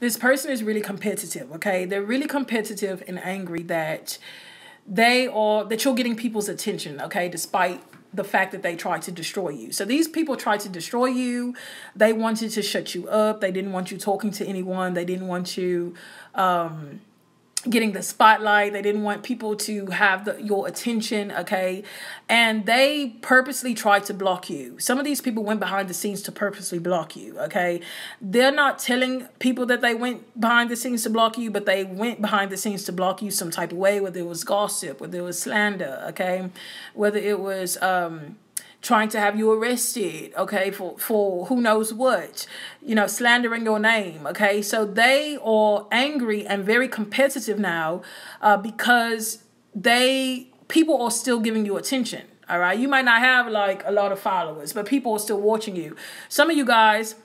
this person is really competitive, okay? They're really competitive and angry that they are that you're getting people's attention, okay, despite the fact that they tried to destroy you. So these people tried to destroy you. They wanted to shut you up. They didn't want you talking to anyone. They didn't want you um getting the spotlight. They didn't want people to have the, your attention, okay? And they purposely tried to block you. Some of these people went behind the scenes to purposely block you, okay? They're not telling people that they went behind the scenes to block you, but they went behind the scenes to block you some type of way, whether it was gossip, whether it was slander, okay? Whether it was um trying to have you arrested, okay, for, for who knows what, you know, slandering your name, okay? So they are angry and very competitive now uh, because they, people are still giving you attention, all right? You might not have like a lot of followers, but people are still watching you. Some of you guys,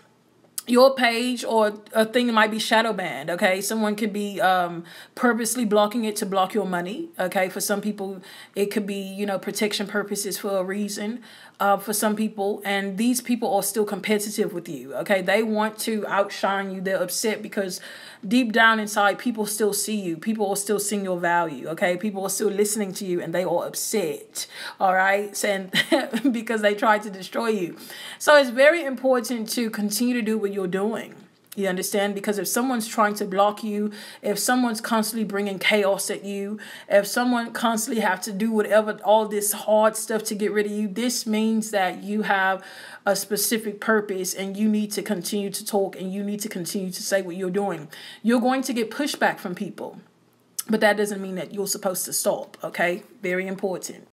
your page or a thing might be shadow banned okay? Someone could be um purposely blocking it to block your money okay? For some people it could be you know protection purposes for a reason uh, for some people and these people are still competitive with you okay? They want to outshine you. They're upset because deep down inside people still see you. People are still seeing your value okay? People are still listening to you and they are upset all right? And because they tried to destroy you. So it's very important to continue to do what you're doing you understand? Because if someone's trying to block you, if someone's constantly bringing chaos at you, if someone constantly have to do whatever, all this hard stuff to get rid of you, this means that you have a specific purpose and you need to continue to talk and you need to continue to say what you're doing. You're going to get pushback from people, but that doesn't mean that you're supposed to stop, okay? Very important.